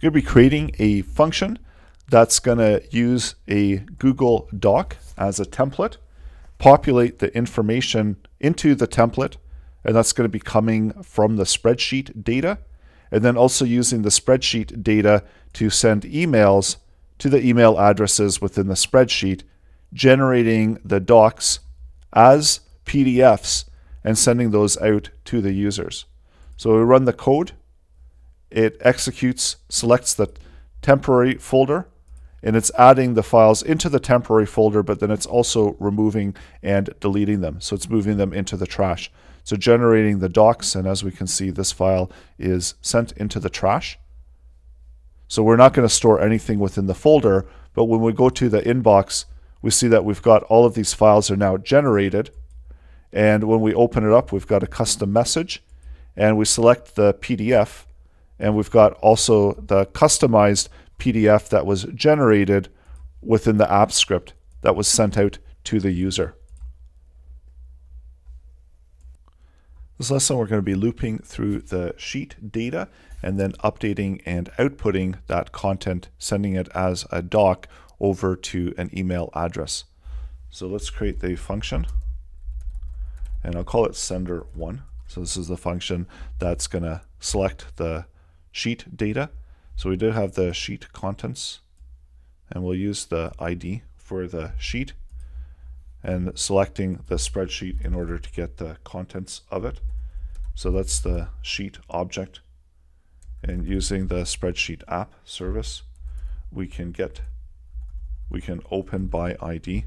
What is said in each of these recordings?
going to be creating a function that's going to use a Google Doc as a template, populate the information into the template, and that's going to be coming from the spreadsheet data, and then also using the spreadsheet data to send emails to the email addresses within the spreadsheet, generating the docs as PDFs and sending those out to the users. So we run the code, it executes, selects the temporary folder, and it's adding the files into the temporary folder, but then it's also removing and deleting them. So it's moving them into the trash. So generating the docs, and as we can see, this file is sent into the trash. So we're not going to store anything within the folder, but when we go to the inbox, we see that we've got all of these files are now generated. And when we open it up, we've got a custom message and we select the PDF and we've got also the customized PDF that was generated within the app script that was sent out to the user. This lesson we're going to be looping through the sheet data and then updating and outputting that content, sending it as a doc over to an email address. So let's create the function and I'll call it sender1. So this is the function that's going to select the sheet data. So we do have the sheet contents and we'll use the ID for the sheet and selecting the spreadsheet in order to get the contents of it. So that's the sheet object and using the spreadsheet app service we can get we can open by ID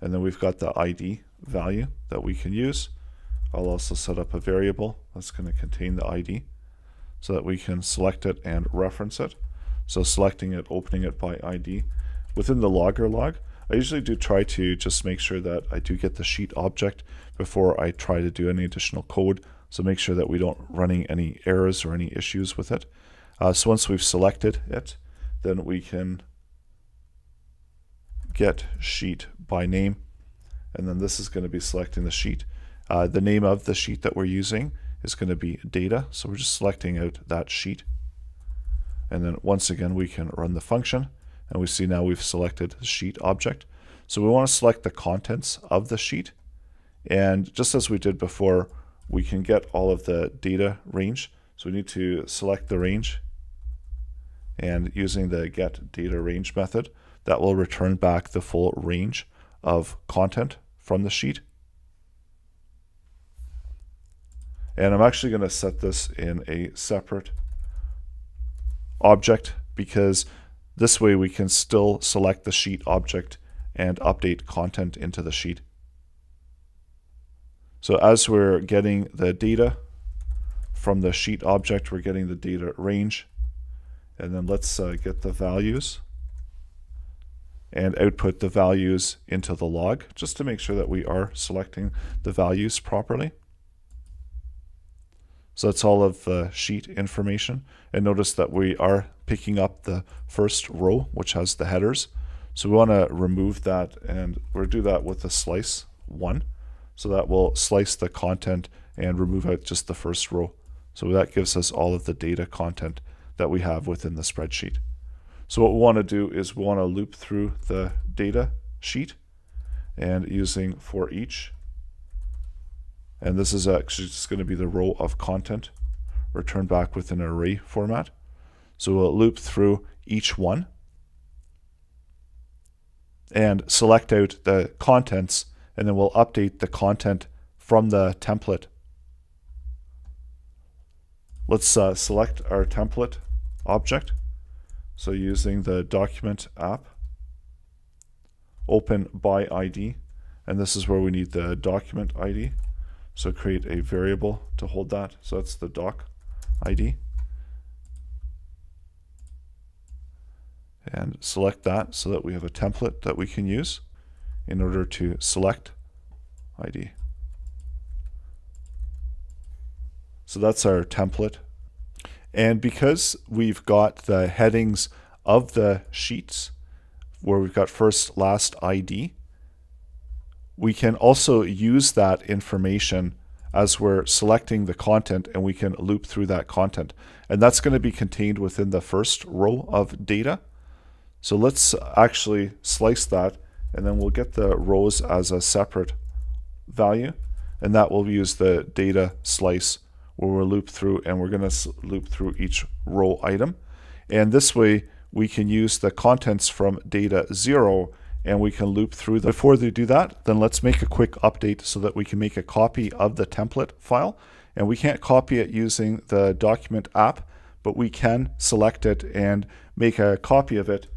and then we've got the ID value that we can use. I'll also set up a variable that's going to contain the ID so that we can select it and reference it. So selecting it, opening it by ID. Within the logger log, I usually do try to just make sure that I do get the sheet object before I try to do any additional code. So make sure that we don't running any errors or any issues with it. Uh, so once we've selected it, then we can get sheet by name and then this is going to be selecting the sheet. Uh, the name of the sheet that we're using is going to be data, so we're just selecting out that sheet. And then once again, we can run the function, and we see now we've selected the sheet object. So we want to select the contents of the sheet, and just as we did before, we can get all of the data range. So we need to select the range, and using the get data range method, that will return back the full range of content from the sheet. And I'm actually going to set this in a separate object because this way we can still select the sheet object and update content into the sheet. So as we're getting the data from the sheet object, we're getting the data range. And then let's uh, get the values and output the values into the log just to make sure that we are selecting the values properly. So that's all of the sheet information. And notice that we are picking up the first row, which has the headers. So we want to remove that and we'll do that with a slice one. So that will slice the content and remove out just the first row. So that gives us all of the data content that we have within the spreadsheet. So what we want to do is we want to loop through the data sheet and using for each. And this is actually just going to be the row of content returned back with an array format. So we'll loop through each one and select out the contents and then we'll update the content from the template. Let's uh, select our template object so using the document app, open by ID, and this is where we need the document ID. So create a variable to hold that. So that's the doc ID. And select that so that we have a template that we can use in order to select ID. So that's our template and because we've got the headings of the sheets where we've got first, last ID, we can also use that information as we're selecting the content and we can loop through that content. And that's going to be contained within the first row of data. So let's actually slice that and then we'll get the rows as a separate value and that will use the data slice where we'll loop through and we're going to loop through each row item. And this way we can use the contents from data 0 and we can loop through them. Before they do that, then let's make a quick update so that we can make a copy of the template file. And we can't copy it using the document app, but we can select it and make a copy of it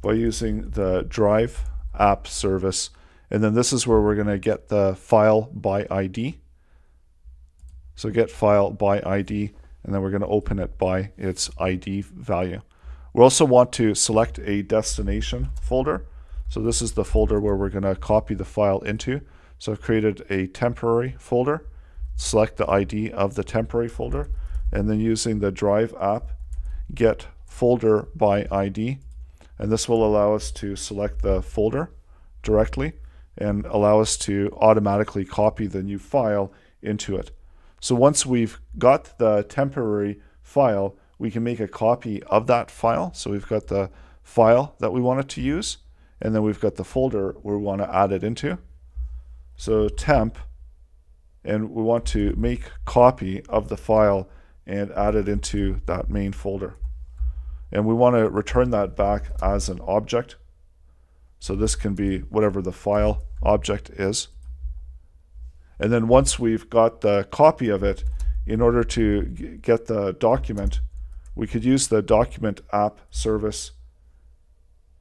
by using the Drive app service. And then this is where we're going to get the file by ID. So get file by ID, and then we're going to open it by its ID value. We also want to select a destination folder. So this is the folder where we're going to copy the file into. So I've created a temporary folder, select the ID of the temporary folder, and then using the Drive app, get folder by ID. And this will allow us to select the folder directly and allow us to automatically copy the new file into it. So once we've got the temporary file, we can make a copy of that file. So we've got the file that we wanted to use. And then we've got the folder we want to add it into. So temp, and we want to make copy of the file and add it into that main folder. And we want to return that back as an object. So this can be whatever the file object is. And then once we've got the copy of it, in order to get the document, we could use the document app service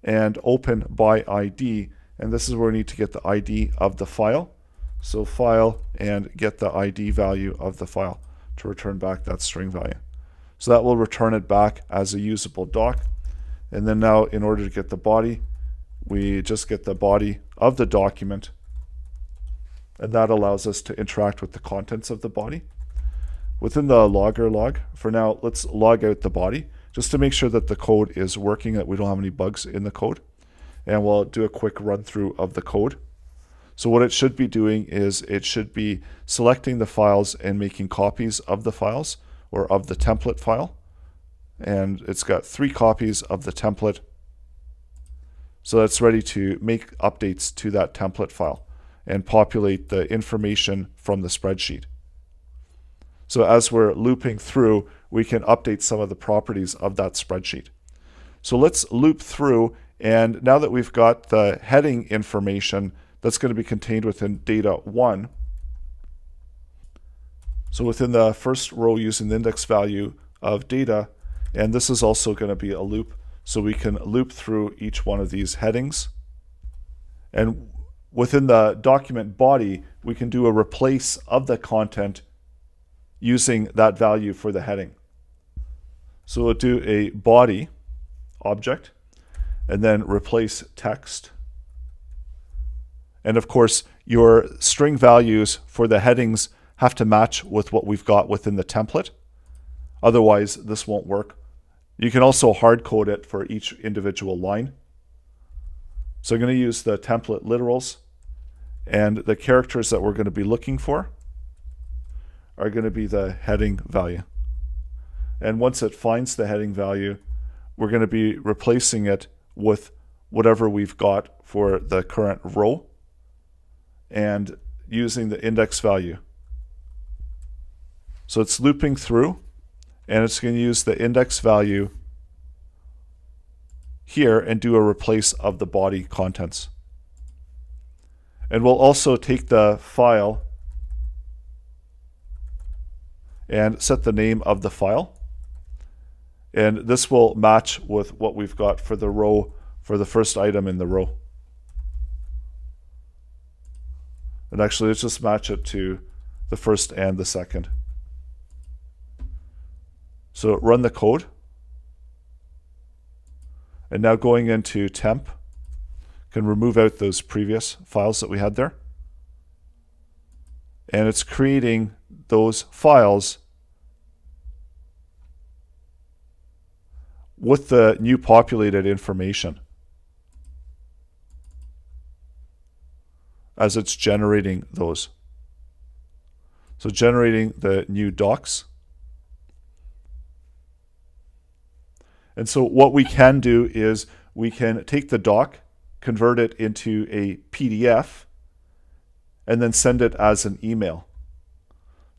and open by ID. And this is where we need to get the ID of the file. So file and get the ID value of the file to return back that string value. So that will return it back as a usable doc. And then now in order to get the body, we just get the body of the document. And that allows us to interact with the contents of the body. Within the logger log, for now, let's log out the body just to make sure that the code is working, that we don't have any bugs in the code. And we'll do a quick run through of the code. So what it should be doing is it should be selecting the files and making copies of the files or of the template file. And it's got three copies of the template. So that's ready to make updates to that template file and populate the information from the spreadsheet. So as we're looping through, we can update some of the properties of that spreadsheet. So let's loop through and now that we've got the heading information that's going to be contained within data 1, so within the first row using the index value of data, and this is also going to be a loop, so we can loop through each one of these headings. And within the document body, we can do a replace of the content using that value for the heading. So we'll do a body object and then replace text. And of course, your string values for the headings have to match with what we've got within the template. Otherwise, this won't work. You can also hard code it for each individual line. So I'm going to use the template literals and the characters that we're going to be looking for are going to be the heading value. And once it finds the heading value, we're going to be replacing it with whatever we've got for the current row and using the index value. So it's looping through and it's going to use the index value here and do a replace of the body contents. And we'll also take the file and set the name of the file. And this will match with what we've got for the row, for the first item in the row. And actually, let's just match it to the first and the second. So run the code. And now going into temp, can remove out those previous files that we had there. And it's creating those files with the new populated information as it's generating those. So generating the new docs. And so what we can do is we can take the doc, convert it into a PDF, and then send it as an email.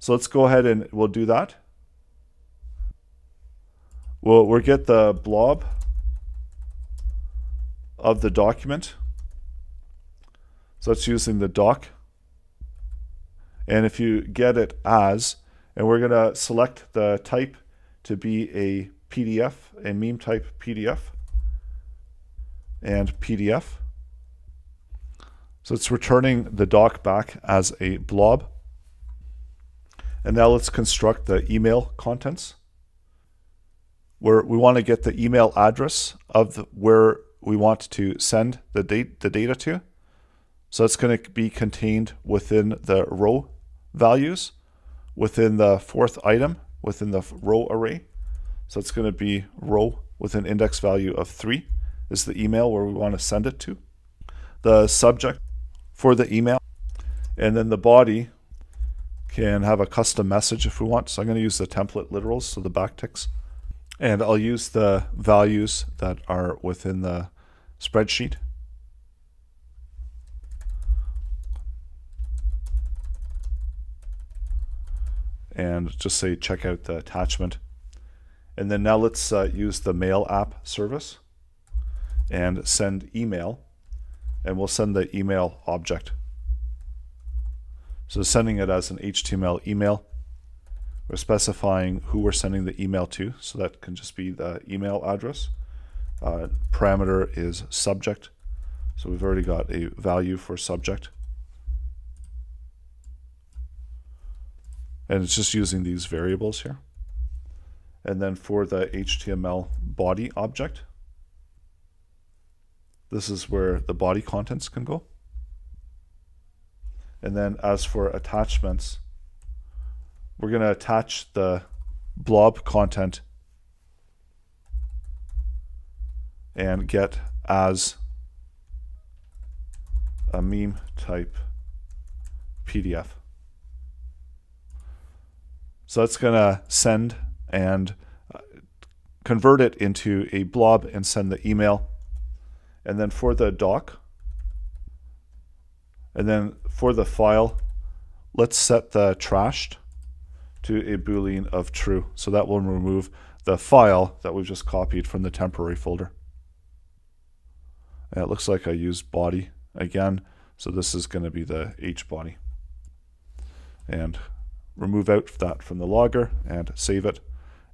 So let's go ahead and we'll do that. We'll, we'll get the blob of the document. So that's using the doc. And if you get it as, and we're going to select the type to be a PDF, a meme type PDF, and PDF. So it's returning the doc back as a blob. And now let's construct the email contents. Where we want to get the email address of the, where we want to send the, date, the data to. So it's going to be contained within the row values, within the fourth item, within the row array. So it's going to be row with an index value of 3 is the email where we want to send it to. The subject for the email. And then the body can have a custom message if we want. So I'm going to use the template literals, so the backticks. And I'll use the values that are within the spreadsheet. And just say check out the attachment. And then now let's uh, use the mail app service and send email. And we'll send the email object. So sending it as an HTML email. We're specifying who we're sending the email to. So that can just be the email address. Uh, parameter is subject. So we've already got a value for subject. And it's just using these variables here. And then for the HTML body object, this is where the body contents can go. And then as for attachments, we're going to attach the blob content and get as a meme type PDF. So it's going to send and uh, convert it into a blob and send the email. And then for the doc, and then for the file, let's set the trashed to a boolean of true. So that will remove the file that we've just copied from the temporary folder. And it looks like I used body again. So this is going to be the H body. And remove out that from the logger and save it.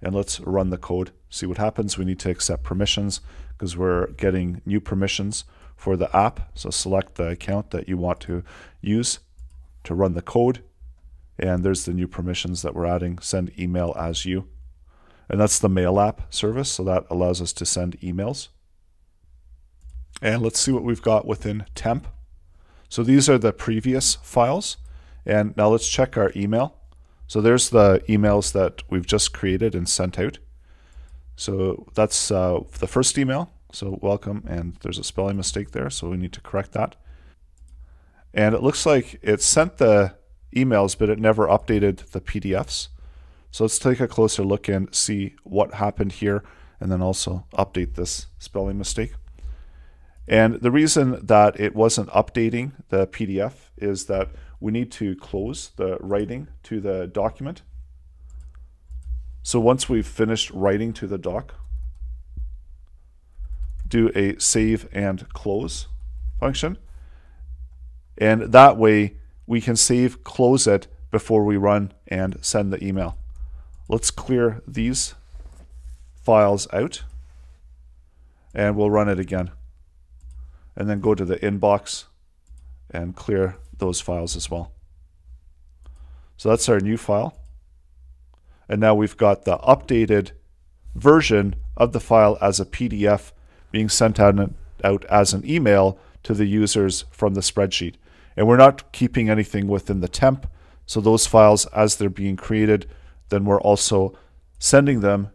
And let's run the code, see what happens. We need to accept permissions because we're getting new permissions for the app. So select the account that you want to use to run the code. And there's the new permissions that we're adding, send email as you. And that's the mail app service. So that allows us to send emails. And let's see what we've got within temp. So these are the previous files. And now let's check our email. So there's the emails that we've just created and sent out. So that's uh, the first email. So welcome, and there's a spelling mistake there, so we need to correct that. And it looks like it sent the emails, but it never updated the PDFs. So let's take a closer look and see what happened here, and then also update this spelling mistake. And the reason that it wasn't updating the PDF is that we need to close the writing to the document. So once we've finished writing to the doc, do a save and close function. And that way we can save, close it before we run and send the email. Let's clear these files out and we'll run it again. And then go to the inbox and clear those files as well. So that's our new file. And now we've got the updated version of the file as a PDF being sent out, as an email to the users from the spreadsheet. And we're not keeping anything within the temp. So those files, as they're being created, then we're also sending them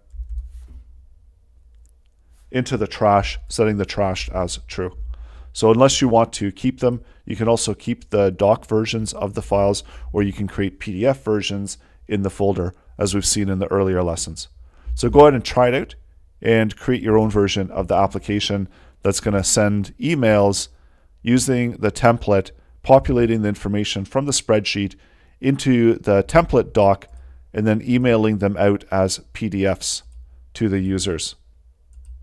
into the trash, setting the trash as true. So unless you want to keep them, you can also keep the doc versions of the files, or you can create PDF versions in the folder, as we've seen in the earlier lessons. So go ahead and try it out and create your own version of the application that's going to send emails using the template, populating the information from the spreadsheet into the template doc, and then emailing them out as PDFs to the users.